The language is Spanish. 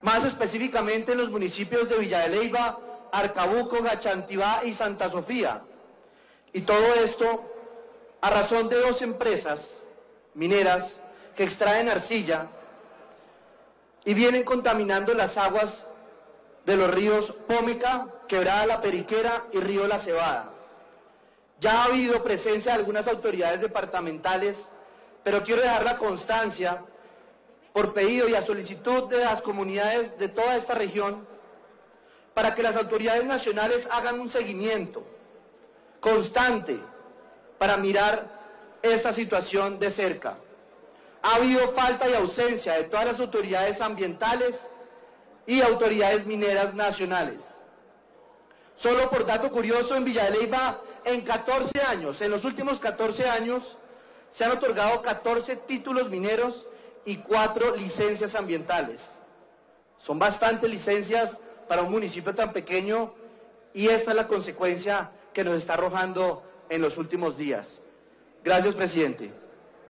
más específicamente en los municipios de Villa Arcabuco, Gachantibá y Santa Sofía. Y todo esto a razón de dos empresas mineras que extraen arcilla y vienen contaminando las aguas de los ríos Pómica, Quebrada la Periquera y Río La Cebada. Ya ha habido presencia de algunas autoridades departamentales, pero quiero dejar la constancia por pedido y a solicitud de las comunidades de toda esta región para que las autoridades nacionales hagan un seguimiento constante para mirar esta situación de cerca. Ha habido falta y ausencia de todas las autoridades ambientales y autoridades mineras nacionales. Solo por dato curioso, en Villa en 14 años, en los últimos 14 años, se han otorgado 14 títulos mineros y 4 licencias ambientales. Son bastantes licencias para un municipio tan pequeño y esta es la consecuencia que nos está arrojando en los últimos días. Gracias, presidente.